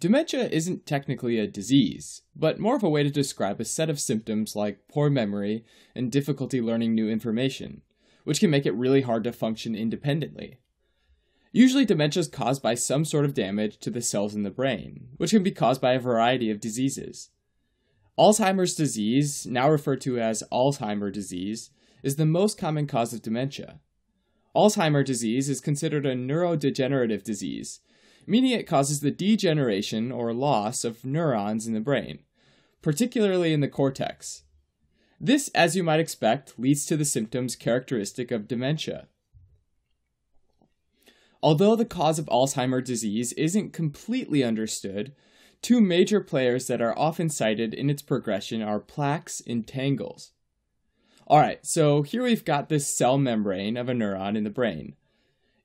Dementia isn't technically a disease, but more of a way to describe a set of symptoms like poor memory and difficulty learning new information, which can make it really hard to function independently. Usually, dementia is caused by some sort of damage to the cells in the brain, which can be caused by a variety of diseases. Alzheimer's disease, now referred to as Alzheimer disease, is the most common cause of dementia. Alzheimer disease is considered a neurodegenerative disease meaning it causes the degeneration or loss of neurons in the brain, particularly in the cortex. This, as you might expect, leads to the symptoms characteristic of dementia. Although the cause of Alzheimer's disease isn't completely understood, two major players that are often cited in its progression are plaques and tangles. Alright, so here we've got this cell membrane of a neuron in the brain.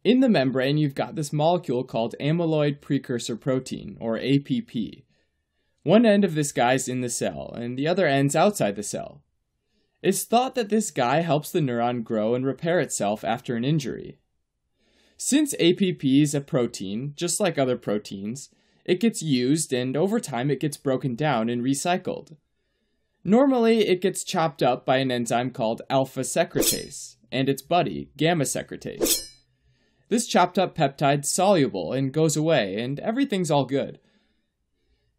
In the membrane, you've got this molecule called amyloid precursor protein, or APP. One end of this guy's in the cell, and the other end's outside the cell. It's thought that this guy helps the neuron grow and repair itself after an injury. Since APP is a protein, just like other proteins, it gets used and over time it gets broken down and recycled. Normally, it gets chopped up by an enzyme called alpha secretase and its buddy, gamma secretase. This chopped up peptide's soluble and goes away, and everything's all good.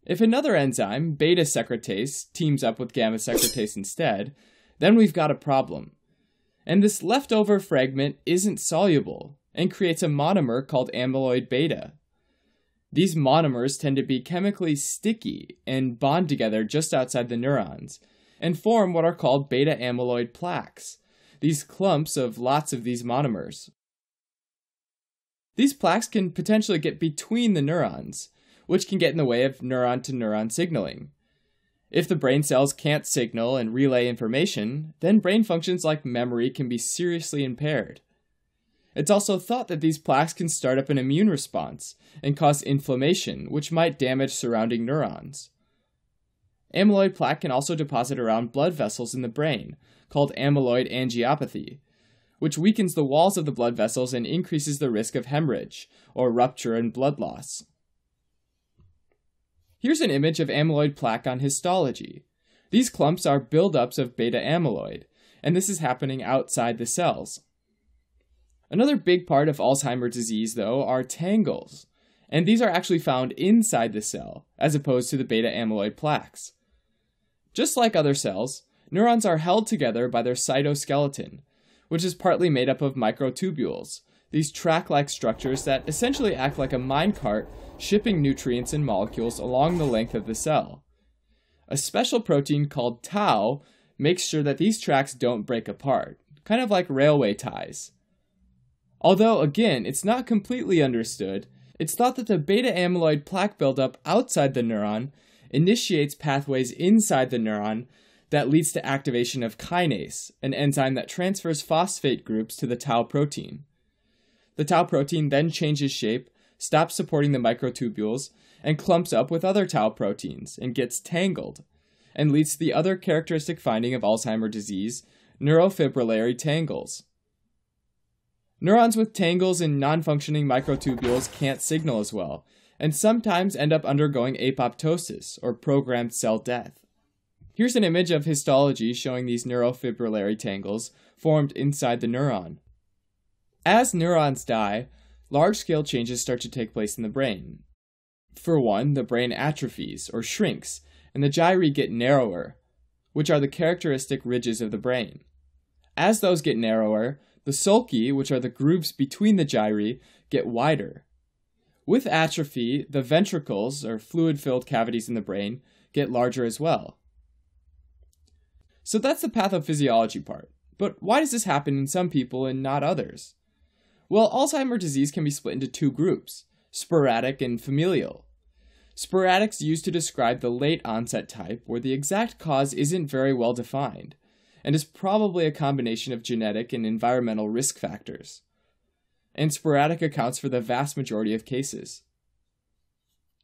If another enzyme, beta secretase, teams up with gamma secretase instead, then we've got a problem. And this leftover fragment isn't soluble and creates a monomer called amyloid beta. These monomers tend to be chemically sticky and bond together just outside the neurons and form what are called beta amyloid plaques, these clumps of lots of these monomers. These plaques can potentially get between the neurons, which can get in the way of neuron to neuron signaling. If the brain cells can't signal and relay information, then brain functions like memory can be seriously impaired. It's also thought that these plaques can start up an immune response and cause inflammation, which might damage surrounding neurons. Amyloid plaque can also deposit around blood vessels in the brain, called amyloid angiopathy, which weakens the walls of the blood vessels and increases the risk of hemorrhage, or rupture and blood loss. Here's an image of amyloid plaque on histology. These clumps are buildups of beta amyloid, and this is happening outside the cells. Another big part of Alzheimer's disease, though, are tangles, and these are actually found inside the cell, as opposed to the beta amyloid plaques. Just like other cells, neurons are held together by their cytoskeleton, which is partly made up of microtubules, these track like structures that essentially act like a minecart shipping nutrients and molecules along the length of the cell. A special protein called tau makes sure that these tracks don't break apart, kind of like railway ties. Although, again, it's not completely understood, it's thought that the beta amyloid plaque buildup outside the neuron initiates pathways inside the neuron that leads to activation of kinase, an enzyme that transfers phosphate groups to the tau protein. The tau protein then changes shape, stops supporting the microtubules, and clumps up with other tau proteins and gets tangled, and leads to the other characteristic finding of Alzheimer's disease neurofibrillary tangles. Neurons with tangles in non functioning microtubules can't signal as well, and sometimes end up undergoing apoptosis, or programmed cell death. Here's an image of histology showing these neurofibrillary tangles formed inside the neuron. As neurons die, large scale changes start to take place in the brain. For one, the brain atrophies or shrinks, and the gyri get narrower, which are the characteristic ridges of the brain. As those get narrower, the sulci, which are the grooves between the gyri, get wider. With atrophy, the ventricles, or fluid filled cavities in the brain, get larger as well. So that's the pathophysiology part. But why does this happen in some people and not others? Well, Alzheimer's disease can be split into two groups sporadic and familial. Sporadic's used to describe the late onset type, where the exact cause isn't very well defined, and is probably a combination of genetic and environmental risk factors. And sporadic accounts for the vast majority of cases.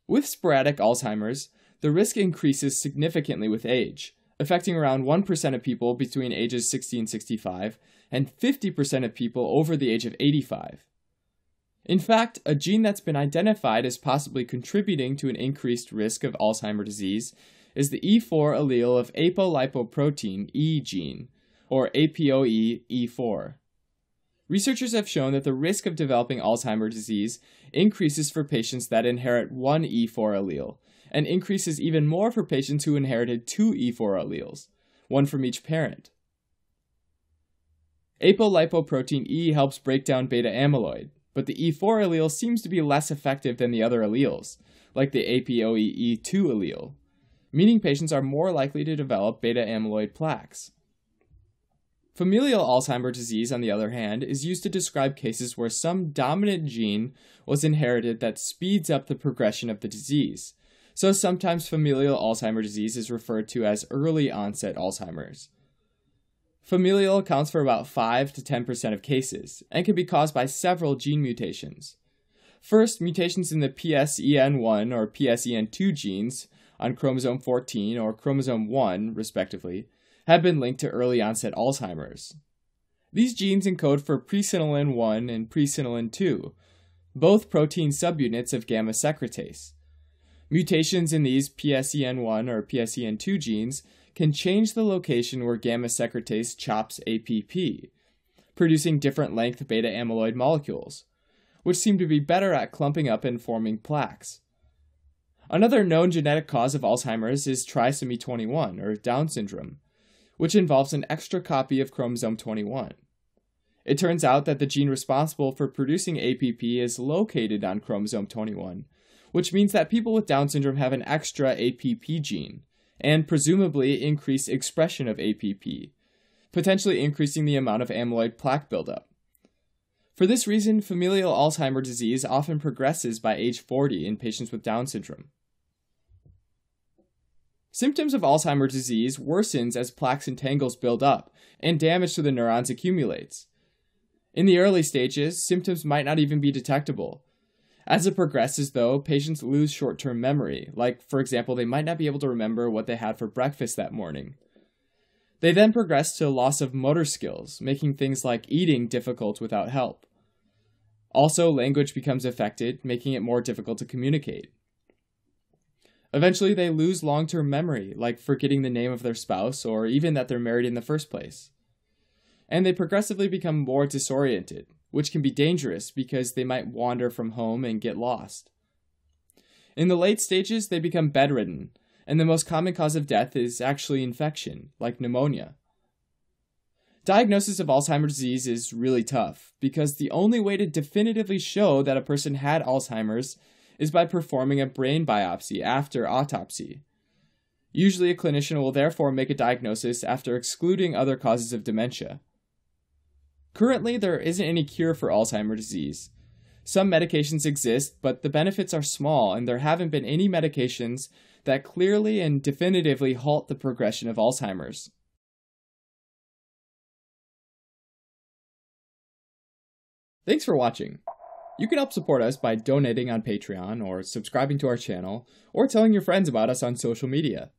With sporadic Alzheimer's, the risk increases significantly with age, affecting around 1% of people between ages 60 and 65, and 50% of people over the age of 85. In fact, a gene that's been identified as possibly contributing to an increased risk of Alzheimer's disease is the E4 allele of apolipoprotein E gene, or APOE E4. Researchers have shown that the risk of developing Alzheimer's disease increases for patients that inherit one E4 allele, and increases even more for patients who inherited two E4 alleles, one from each parent. Apolipoprotein E helps break down beta amyloid, but the E4 allele seems to be less effective than the other alleles, like the APOE E2 allele, meaning patients are more likely to develop beta amyloid plaques. Familial Alzheimer's disease, on the other hand, is used to describe cases where some dominant gene was inherited that speeds up the progression of the disease. So sometimes familial Alzheimer's disease is referred to as early onset Alzheimer's. Familial accounts for about 5 to 10% of cases and can be caused by several gene mutations. First, mutations in the PSEN1 or PSEN2 genes on chromosome 14 or chromosome 1, respectively, have been linked to early onset Alzheimer's. These genes encode for presenilin 1 and presenilin 2, both protein subunits of gamma secretase. Mutations in these PSEN1 or PSEN2 genes can change the location where gamma secretase chops APP, producing different length beta amyloid molecules, which seem to be better at clumping up and forming plaques. Another known genetic cause of Alzheimer's is trisomy 21, or Down syndrome, which involves an extra copy of chromosome 21. It turns out that the gene responsible for producing APP is located on chromosome 21, which means that people with Down syndrome have an extra APP gene, and presumably increased expression of APP, potentially increasing the amount of amyloid plaque buildup. For this reason, familial Alzheimer's disease often progresses by age 40 in patients with Down syndrome. Symptoms of Alzheimer's disease worsens as plaques and tangles build up and damage to the neurons accumulates. In the early stages, symptoms might not even be detectable, as it progresses, though, patients lose short term memory, like, for example, they might not be able to remember what they had for breakfast that morning. They then progress to loss of motor skills, making things like eating difficult without help. Also, language becomes affected, making it more difficult to communicate. Eventually, they lose long term memory, like forgetting the name of their spouse or even that they're married in the first place. And they progressively become more disoriented, which can be dangerous because they might wander from home and get lost. In the late stages, they become bedridden, and the most common cause of death is actually infection, like pneumonia. Diagnosis of Alzheimer's disease is really tough because the only way to definitively show that a person had Alzheimer's is by performing a brain biopsy after autopsy. Usually, a clinician will therefore make a diagnosis after excluding other causes of dementia. Currently, there isn't any cure for Alzheimer's disease. Some medications exist, but the benefits are small, and there haven't been any medications that clearly and definitively halt the progression of Alzheimer's. Thanks for watching. You can help support us by donating on Patreon, or subscribing to our channel, or telling your friends about us on social media.